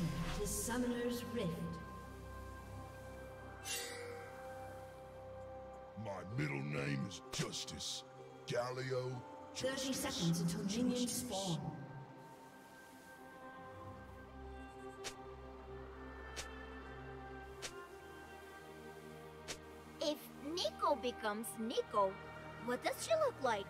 Welcome to Summoner's Rift. My middle name is Justice. Galio. Justice. 30 seconds until minions spawn. If Neeko becomes Neeko, what does she look like?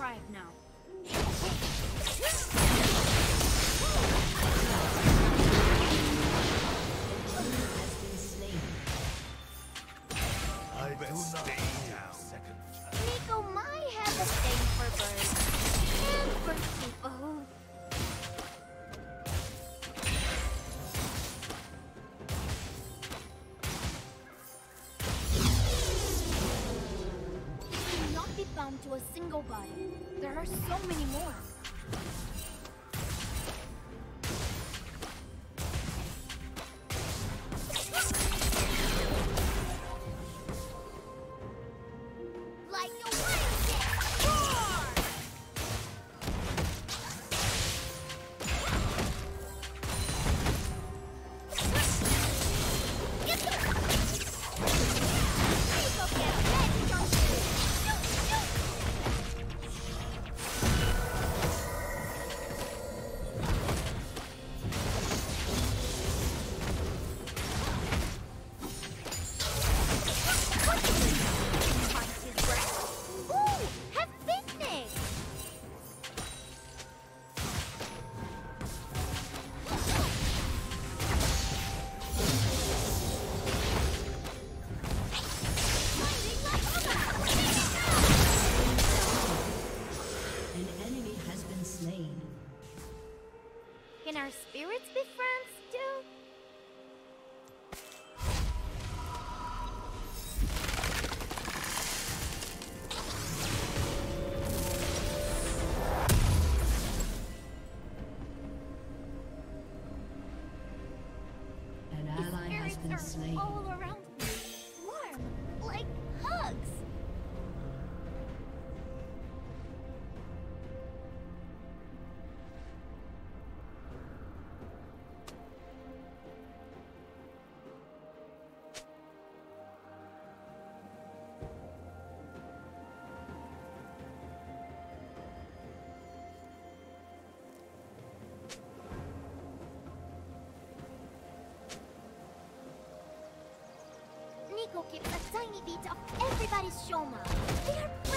try it now. bound to a single body. There are so many more. Neeko a tiny bit of everybody's showman. They are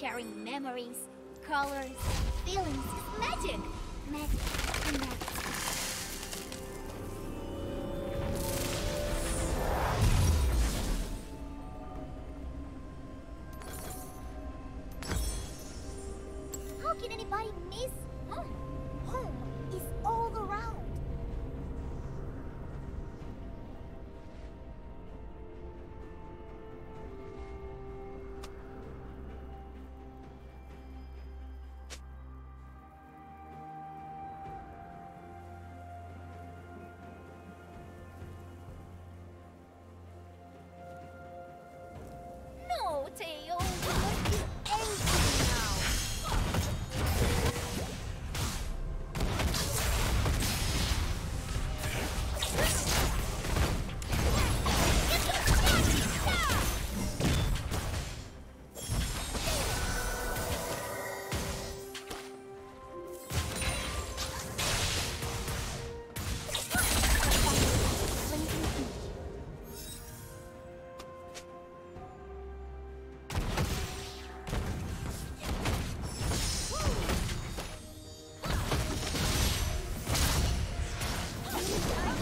Sharing memories, colors, feelings magic! Magic, magic. Oh.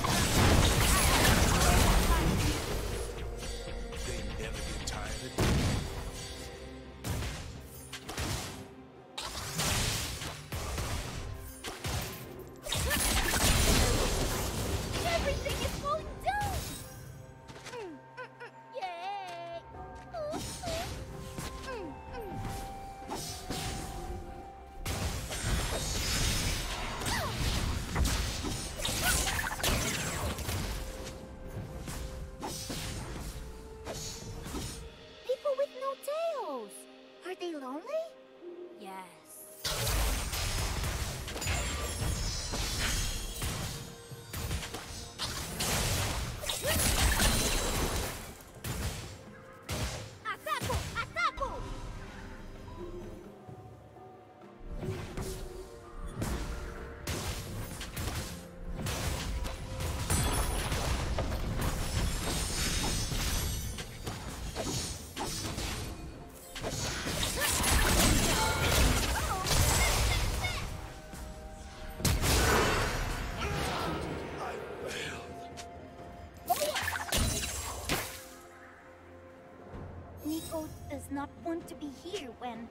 here when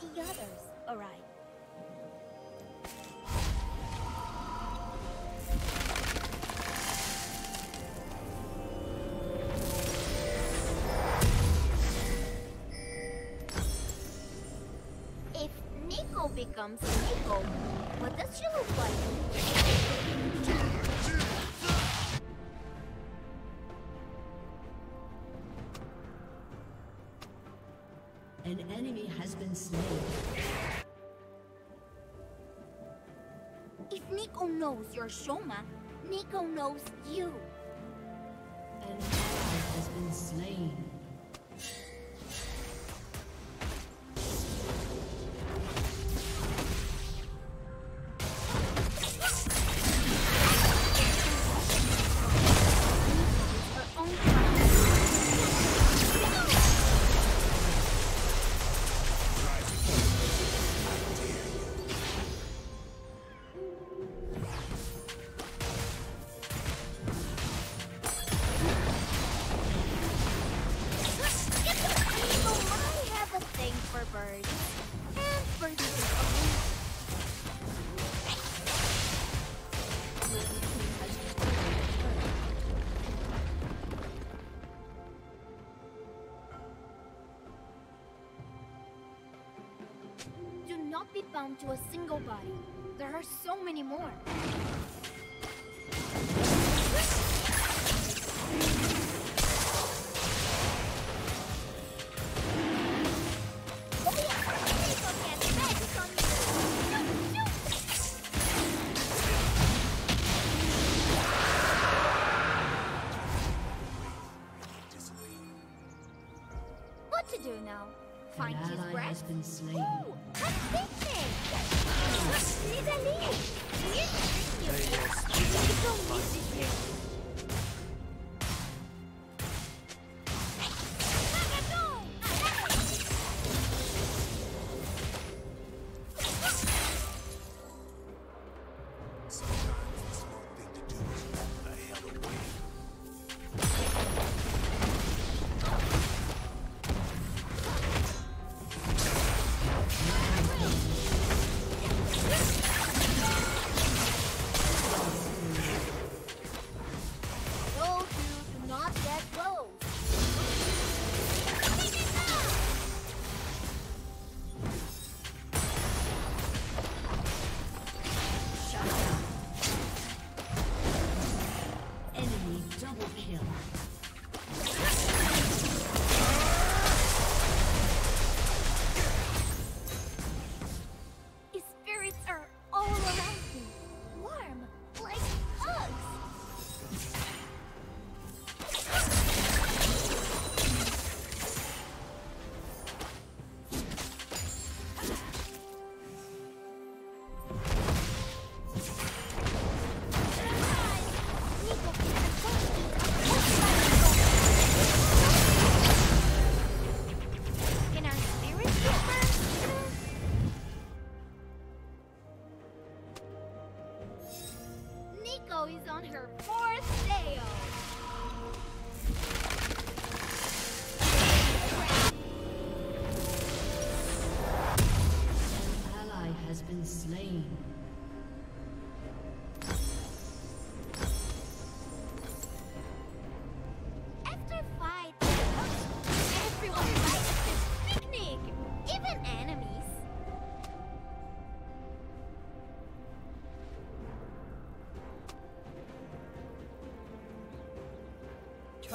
the others arrive. If Neeko becomes Neeko, what does she look like? If Neeko knows you're Shoma, Neeko knows you. Has been slain. To a single body. There are so many more.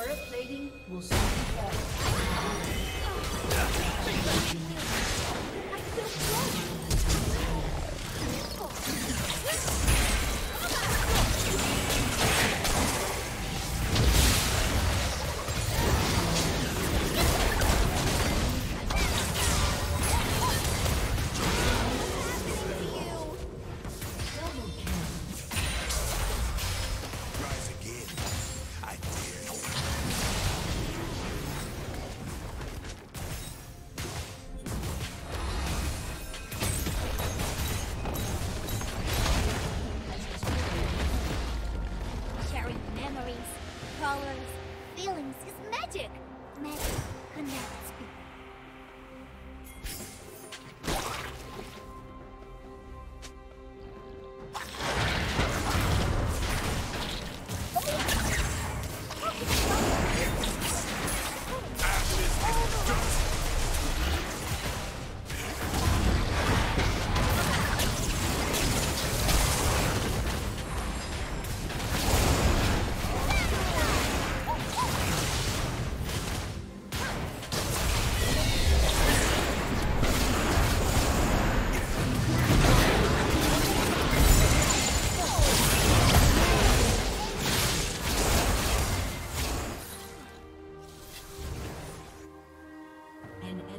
Turret plating will soon fall. I feel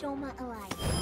Shoma alive.